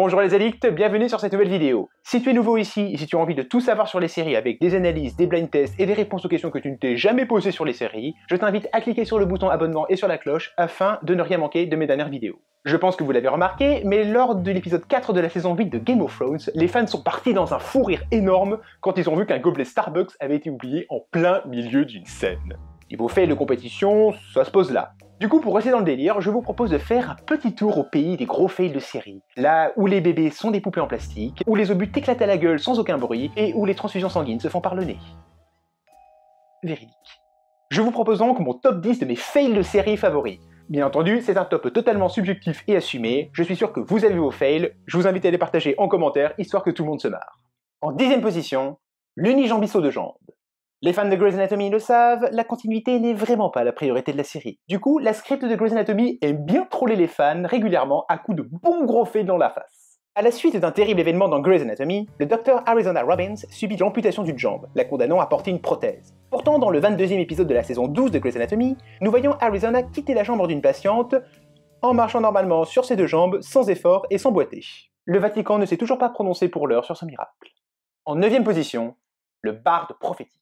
Bonjour les addicts, bienvenue sur cette nouvelle vidéo. Si tu es nouveau ici et si tu as envie de tout savoir sur les séries avec des analyses, des blind tests et des réponses aux questions que tu ne t'es jamais posées sur les séries, je t'invite à cliquer sur le bouton abonnement et sur la cloche afin de ne rien manquer de mes dernières vidéos. Je pense que vous l'avez remarqué, mais lors de l'épisode 4 de la saison 8 de Game of Thrones, les fans sont partis dans un fou rire énorme quand ils ont vu qu'un gobelet Starbucks avait été oublié en plein milieu d'une scène. Niveau fail de compétition, ça se pose là. Du coup, pour rester dans le délire, je vous propose de faire un petit tour au pays des gros fails de série. Là où les bébés sont des poupées en plastique, où les obus t'éclatent à la gueule sans aucun bruit, et où les transfusions sanguines se font par le nez. Véridique. Je vous propose donc mon top 10 de mes fails de série favoris. Bien entendu, c'est un top totalement subjectif et assumé, je suis sûr que vous avez vos fails, je vous invite à les partager en commentaire, histoire que tout le monde se marre. En dixième position, l'unijambisseau de jambes. Les fans de Grey's Anatomy le savent, la continuité n'est vraiment pas la priorité de la série. Du coup, la script de Grey's Anatomy aime bien troller les fans régulièrement à coups de bons gros faits dans la face. À la suite d'un terrible événement dans Grey's Anatomy, le docteur Arizona Robbins subit l'amputation d'une jambe, la condamnant à porter une prothèse. Pourtant, dans le 22e épisode de la saison 12 de Grey's Anatomy, nous voyons Arizona quitter la chambre d'une patiente en marchant normalement sur ses deux jambes, sans effort et sans boiter. Le Vatican ne s'est toujours pas prononcé pour l'heure sur ce miracle. En 9 position, le barde prophétique.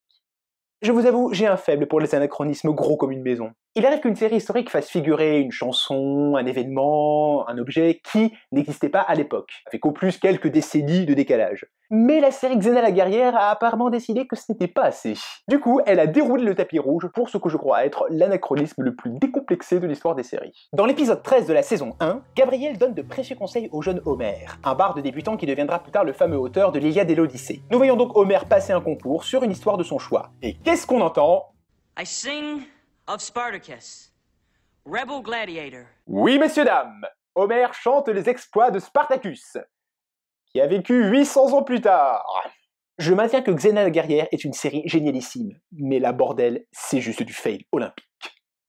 Je vous avoue, j'ai un faible pour les anachronismes gros comme une maison. Il arrive qu'une série historique fasse figurer une chanson, un événement, un objet qui n'existait pas à l'époque, avec au plus quelques décennies de décalage. Mais la série Xena la guerrière a apparemment décidé que ce n'était pas assez. Du coup, elle a déroulé le tapis rouge pour ce que je crois être l'anachronisme le plus décomplexé de l'histoire des séries. Dans l'épisode 13 de la saison 1, Gabriel donne de précieux conseils au jeune Homer, un barde débutant qui deviendra plus tard le fameux auteur de l'Iliade et l'Odyssée. Nous voyons donc Homer passer un concours sur une histoire de son choix. Et qu'est-ce qu'on entend? I sing of Spartacus, rebel gladiator. Oui, messieurs, dames, Homer chante les exploits de Spartacus, qui a vécu 800 ans plus tard. Je maintiens que Xena la guerrière est une série génialissime, mais la bordel, c'est juste du fail olympique.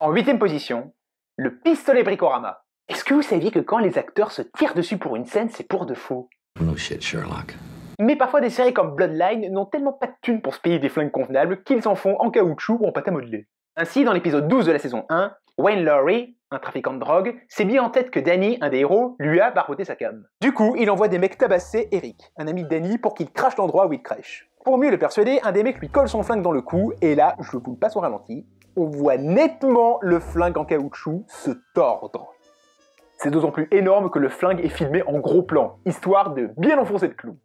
En huitième position, le pistolet bricorama. Est-ce que vous saviez que quand les acteurs se tirent dessus pour une scène, c'est pour de faux? No shit, Sherlock. Mais parfois des séries comme Bloodline n'ont tellement pas de thunes pour se payer des flingues convenables qu'ils en font en caoutchouc ou en pâte à modeler. Ainsi, dans l'épisode 12 de la saison 1, Wayne Laurie, un trafiquant de drogue, s'est mis en tête que Danny, un des héros, lui a barboté sa cam. Du coup, il envoie des mecs tabasser Eric, un ami de Danny, pour qu'il crache l'endroit où il crèche. Pour mieux le persuader, un des mecs lui colle son flingue dans le cou, et là, je vous le passe au ralenti, on voit nettement le flingue en caoutchouc se tordre. C'est d'autant plus énorme que le flingue est filmé en gros plan, histoire de bien enfoncer le clou.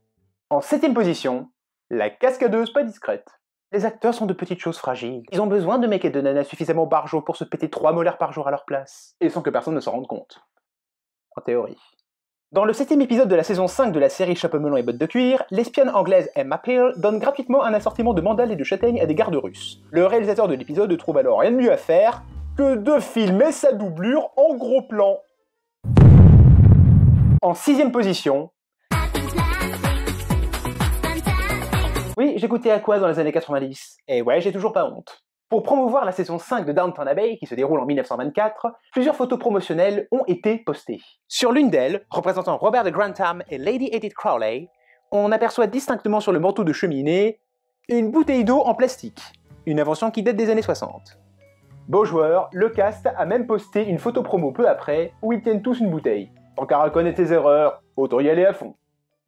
En septième position, la cascadeuse pas discrète. Les acteurs sont de petites choses fragiles. Ils ont besoin de mecs et de nanas suffisamment barjots pour se péter trois molaires par jour à leur place, et sans que personne ne s'en rende compte. En théorie. Dans le septième épisode de la saison 5 de la série Chapeau melon et bottes de cuir, l'espionne anglaise Emma Peel donne gratuitement un assortiment de mandales et de châtaignes à des gardes russes. Le réalisateur de l'épisode trouve alors rien de mieux à faire que de filmer sa doublure en gros plan. En sixième position, Oui, j'écoutais à dans les années 90 Et ouais, j'ai toujours pas honte. Pour promouvoir la saison 5 de Downton Abbey, qui se déroule en 1924, plusieurs photos promotionnelles ont été postées. Sur l'une d'elles, représentant Robert de Grantham et Lady Edith Crowley, on aperçoit distinctement sur le manteau de cheminée une bouteille d'eau en plastique, une invention qui date des années 60. Beau joueur, le cast a même posté une photo promo peu après où ils tiennent tous une bouteille. Tant qu'à reconnaître tes erreurs, autant y aller à fond.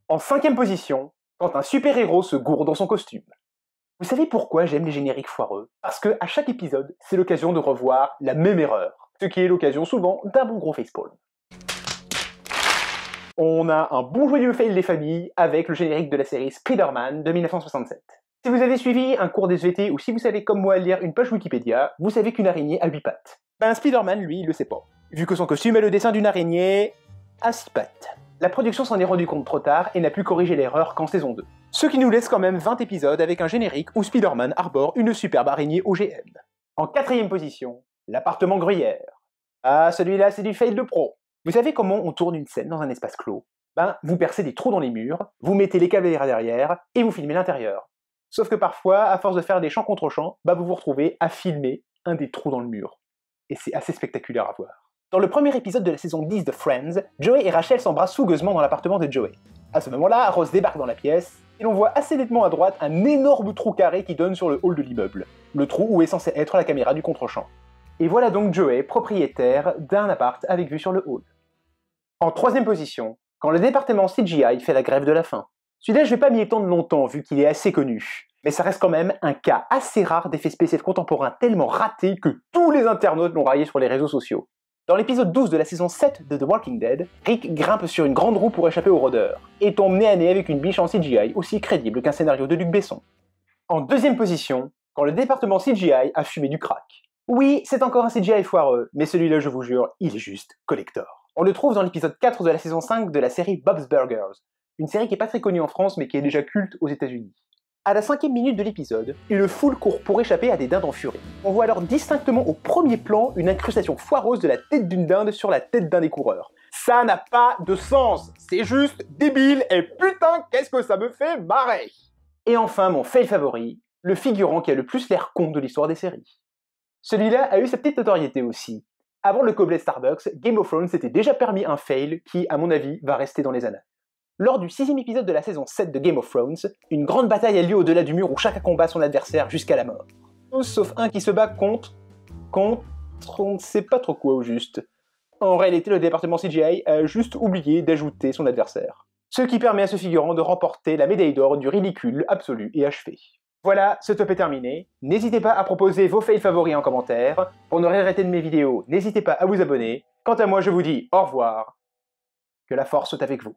En cinquième position, quand un super-héros se gourde dans son costume. Vous savez pourquoi j'aime les génériques foireux? Parce que à chaque épisode, c'est l'occasion de revoir la même erreur, ce qui est l'occasion souvent d'un bon gros facepalm. On a un bon joyeux fail des familles avec le générique de la série Spider-Man de 1967. Si vous avez suivi un cours d'SVT ou si vous savez comme moi lire une page Wikipédia, vous savez qu'une araignée a 8 pattes. Ben Spider-Man, lui, il le sait pas. Vu que son costume est le dessin d'une araignée à 6 pattes. La production s'en est rendu compte trop tard et n'a pu corriger l'erreur qu'en saison 2. Ce qui nous laisse quand même 20 épisodes avec un générique où Spider-Man arbore une superbe araignée OGM. En quatrième position, l'appartement gruyère. Ah, celui-là, c'est du fail de pro. Vous savez comment on tourne une scène dans un espace clos? Ben, vous percez des trous dans les murs, vous mettez les câbles derrière et vous filmez l'intérieur. Sauf que parfois, à force de faire des champs contre champs, bah vous vous retrouvez à filmer un des trous dans le mur. Et c'est assez spectaculaire à voir. Dans le premier épisode de la saison 10 de Friends, Joey et Rachel s'embrassent fougueusement dans l'appartement de Joey. À ce moment-là, Rose débarque dans la pièce, et l'on voit assez nettement à droite un énorme trou carré qui donne sur le hall de l'immeuble, le trou où est censé être la caméra du contre-champ. Et voilà donc Joey, propriétaire d'un appart avec vue sur le hall. En troisième position, quand le département CGI fait la grève de la faim. Celui-là, je vais pas m'y étendre longtemps vu qu'il est assez connu. Mais ça reste quand même un cas assez rare d'effets spéciaux contemporains tellement ratés que tous les internautes l'ont raillé sur les réseaux sociaux. Dans l'épisode 12 de la saison 7 de The Walking Dead, Rick grimpe sur une grande roue pour échapper aux rôdeurs, et tombe nez à nez avec une biche en CGI aussi crédible qu'un scénario de Luc Besson. En deuxième position, quand le département CGI a fumé du crack. Oui, c'est encore un CGI foireux, mais celui-là, je vous jure, il est juste collector. On le trouve dans l'épisode 4 de la saison 5 de la série Bob's Burgers, une série qui est pas très connue en France mais qui est déjà culte aux États-Unis. À la cinquième minute de l'épisode, une foule court pour échapper à des dindes en furie. On voit alors distinctement au premier plan une incrustation foireuse de la tête d'une dinde sur la tête d'un des coureurs. Ça n'a pas de sens, c'est juste débile et putain qu'est-ce que ça me fait marrer Et enfin mon fail favori, le figurant qui a le plus l'air con de l'histoire des séries. Celui-là a eu sa petite notoriété aussi. Avant le cobelet Starbucks, Game of Thrones s'était déjà permis un fail qui, à mon avis, va rester dans les annales. Lors du sixième épisode de la saison 7 de Game of Thrones, une grande bataille a lieu au-delà du mur où chacun combat son adversaire jusqu'à la mort. Sauf un qui se bat contre... contre... on ne sait pas trop quoi au juste. En réalité, le département CGI a juste oublié d'ajouter son adversaire. Ce qui permet à ce figurant de remporter la médaille d'or du ridicule absolu et achevé. Voilà, ce top est terminé. N'hésitez pas à proposer vos fails favoris en commentaire. Pour ne rien rater de mes vidéos, n'hésitez pas à vous abonner. Quant à moi, je vous dis au revoir. Que la force soit avec vous.